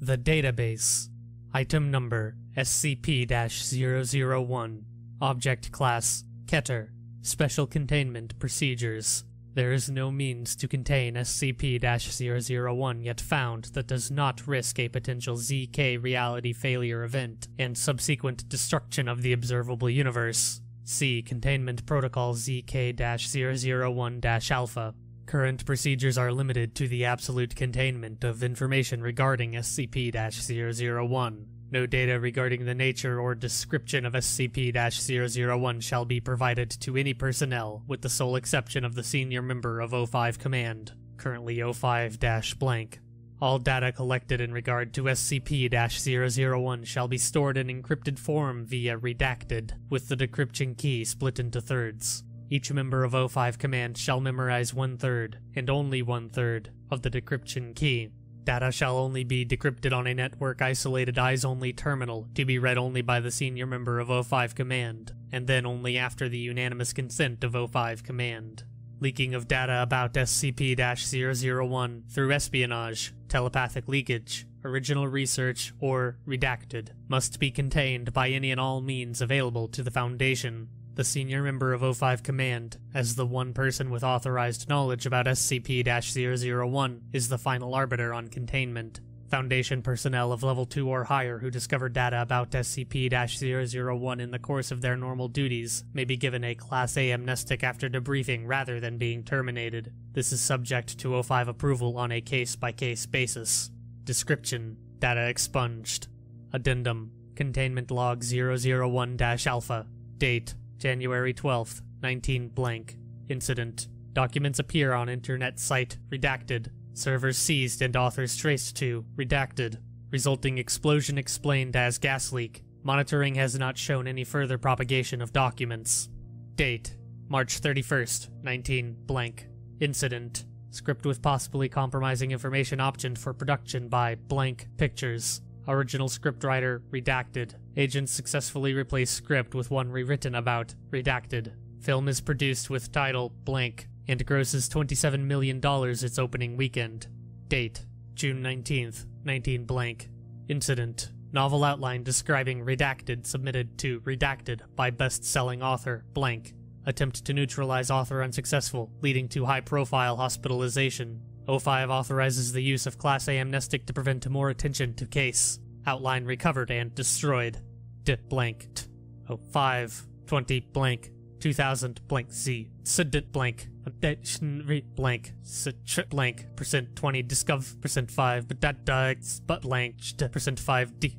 The database. Item number SCP 001. Object class Keter. Special containment procedures. There is no means to contain SCP 001 yet found that does not risk a potential ZK reality failure event and subsequent destruction of the observable universe. See Containment Protocol ZK 001 Alpha. Current procedures are limited to the absolute containment of information regarding SCP 001. No data regarding the nature or description of SCP 001 shall be provided to any personnel, with the sole exception of the senior member of O5 Command, currently O5 blank. All data collected in regard to SCP 001 shall be stored in encrypted form via Redacted, with the decryption key split into thirds. Each member of O5 Command shall memorize one third, and only one third, of the decryption key. Data shall only be decrypted on a network isolated eyes only terminal to be read only by the senior member of O5 Command, and then only after the unanimous consent of O5 Command. Leaking of data about SCP 001 through espionage, telepathic leakage, original research, or redacted must be contained by any and all means available to the Foundation the senior member of O5 Command, as the one person with authorized knowledge about SCP-001, is the final arbiter on containment. Foundation personnel of level 2 or higher who discover data about SCP-001 in the course of their normal duties may be given a Class A amnestic after debriefing rather than being terminated. This is subject to O5 approval on a case-by-case basis. Description: Data expunged. Addendum: Containment Log 001-Alpha. Date: January 12th, 19 blank. Incident. Documents appear on internet site redacted. Servers seized and authors traced to redacted. Resulting explosion explained as gas leak. Monitoring has not shown any further propagation of documents. Date. March 31st, 19 blank. Incident. Script with possibly compromising information optioned for production by blank pictures. Original scriptwriter redacted. Agents successfully replace script with one rewritten about redacted. Film is produced with title blank and grosses $27 million its opening weekend. Date June 19th, 19 blank. Incident Novel outline describing redacted submitted to redacted by best-selling author blank. Attempt to neutralize author unsuccessful, leading to high-profile hospitalization. O5 authorizes the use of Class A amnestic to prevent more attention to case. Outline recovered and destroyed. Dip blank. T- oh, 5, 20 blank, 2000 blank Z. Sedent blank. blank. Citr blank. Percent 20 discov percent 5 but that dies but blank percent 5 D.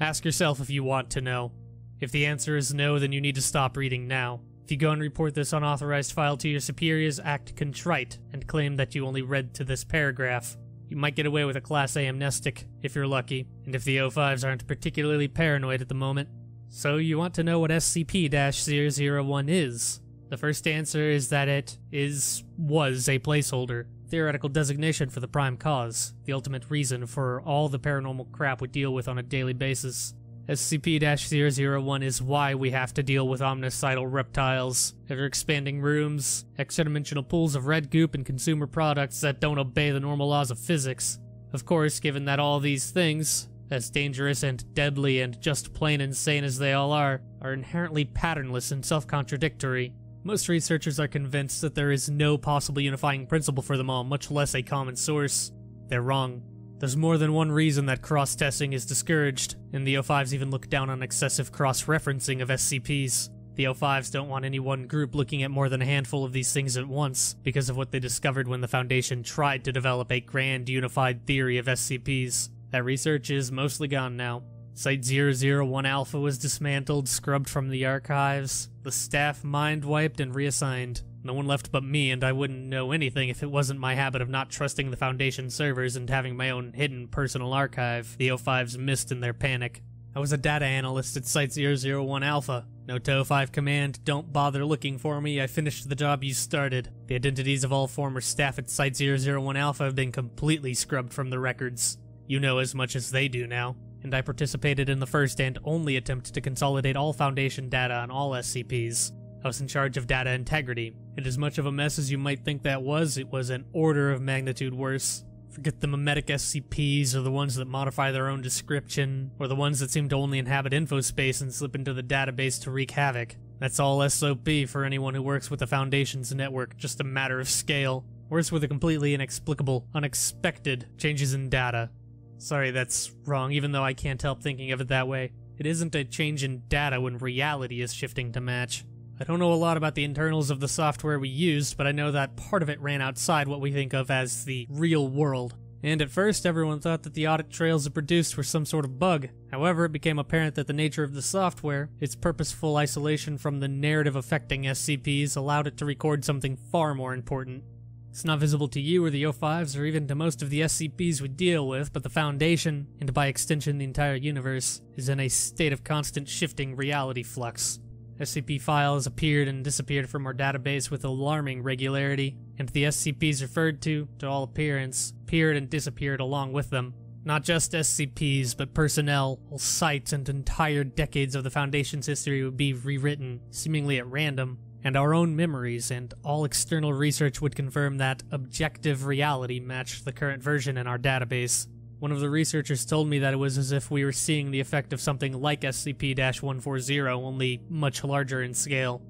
Ask yourself if you want to know. If the answer is no, then you need to stop reading now. If you go and report this unauthorized file to your superiors, act contrite and claim that you only read to this paragraph. You might get away with a Class A amnestic, if you're lucky, and if the O5s aren't particularly paranoid at the moment. So you want to know what SCP-001 is. The first answer is that it is, was a placeholder, theoretical designation for the prime cause, the ultimate reason for all the paranormal crap we deal with on a daily basis. SCP-001 is why we have to deal with omnicidal reptiles, ever-expanding rooms, extra-dimensional pools of red goop and consumer products that don't obey the normal laws of physics. Of course, given that all these things, as dangerous and deadly and just plain insane as they all are, are inherently patternless and self-contradictory, most researchers are convinced that there is no possible unifying principle for them all, much less a common source. They're wrong. There's more than one reason that cross-testing is discouraged, and the O5s even look down on excessive cross-referencing of SCPs. The O5s don't want any one group looking at more than a handful of these things at once, because of what they discovered when the Foundation tried to develop a grand unified theory of SCPs. That research is mostly gone now. Site-001 Alpha was dismantled, scrubbed from the archives, the staff mind-wiped and reassigned. No one left but me, and I wouldn't know anything if it wasn't my habit of not trusting the Foundation servers and having my own hidden personal archive the O5s missed in their panic. I was a data analyst at Site-001 Alpha. No to O5 command, don't bother looking for me, I finished the job you started. The identities of all former staff at Site-001 Alpha have been completely scrubbed from the records. You know as much as they do now and I participated in the first and only attempt to consolidate all Foundation data on all SCPs. I was in charge of data integrity. It as much of a mess as you might think that was, it was an order of magnitude worse. Forget the memetic SCPs or the ones that modify their own description, or the ones that seem to only inhabit infospace and slip into the database to wreak havoc. That's all SOP for anyone who works with the Foundation's network, just a matter of scale. Worse with the completely inexplicable, unexpected changes in data. Sorry, that's wrong, even though I can't help thinking of it that way. It isn't a change in data when reality is shifting to match. I don't know a lot about the internals of the software we used, but I know that part of it ran outside what we think of as the real world. And at first, everyone thought that the audit trails it produced were some sort of bug. However, it became apparent that the nature of the software, its purposeful isolation from the narrative affecting SCPs, allowed it to record something far more important. It's not visible to you or the O5s or even to most of the SCPs we deal with, but the Foundation, and by extension the entire universe, is in a state of constant shifting reality flux. SCP files appeared and disappeared from our database with alarming regularity, and the SCPs referred to, to all appearance, appeared and disappeared along with them. Not just SCPs, but personnel, whole sites, and entire decades of the Foundation's history would be rewritten, seemingly at random, and our own memories and all external research would confirm that objective reality matched the current version in our database. One of the researchers told me that it was as if we were seeing the effect of something like SCP-140, only much larger in scale.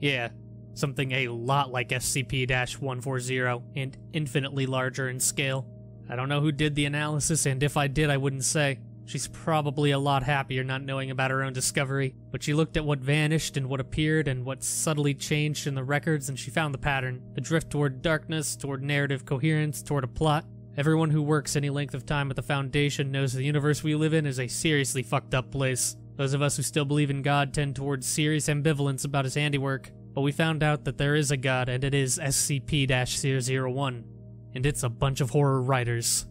Yeah, something a lot like SCP-140, and infinitely larger in scale. I don't know who did the analysis, and if I did, I wouldn't say. She's probably a lot happier not knowing about her own discovery, but she looked at what vanished and what appeared and what subtly changed in the records, and she found the pattern. The drift toward darkness, toward narrative coherence, toward a plot, Everyone who works any length of time at the Foundation knows the universe we live in is a seriously fucked up place. Those of us who still believe in God tend towards serious ambivalence about his handiwork, but we found out that there is a God and it is SCP-001, and it's a bunch of horror writers.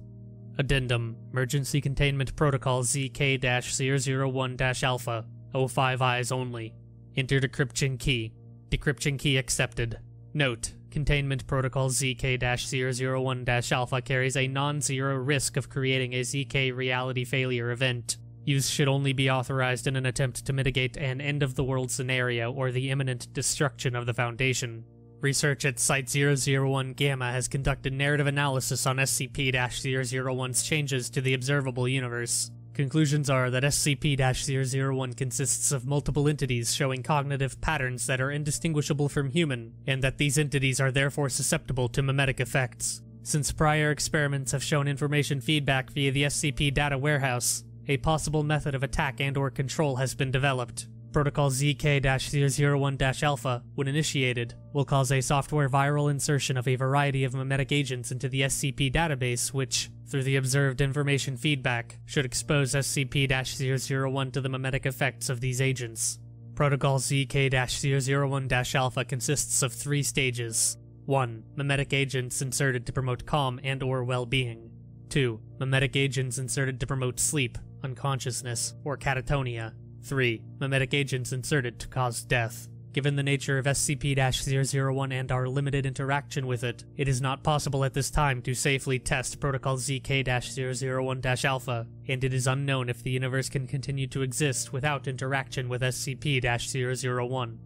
Addendum Emergency Containment Protocol ZK-001-Alpha O5 eyes only. Enter decryption key. Decryption key accepted. Note Containment Protocol ZK-001-Alpha carries a non-zero risk of creating a ZK reality failure event. Use should only be authorized in an attempt to mitigate an end-of-the-world scenario or the imminent destruction of the Foundation. Research at Site-001 Gamma has conducted narrative analysis on SCP-001's changes to the observable universe. Conclusions are that SCP-001 consists of multiple entities showing cognitive patterns that are indistinguishable from human, and that these entities are therefore susceptible to memetic effects. Since prior experiments have shown information feedback via the SCP data warehouse, a possible method of attack and or control has been developed. Protocol ZK-001-Alpha, when initiated, will cause a software viral insertion of a variety of memetic agents into the SCP database which, through the observed information feedback, should expose SCP-001 to the memetic effects of these agents. Protocol ZK-001-Alpha consists of three stages. 1. Memetic agents inserted to promote calm and or well-being. 2. Memetic agents inserted to promote sleep, unconsciousness, or catatonia. 3. Memetic agents inserted to cause death. Given the nature of SCP-001 and our limited interaction with it, it is not possible at this time to safely test Protocol ZK-001-Alpha, and it is unknown if the universe can continue to exist without interaction with SCP-001.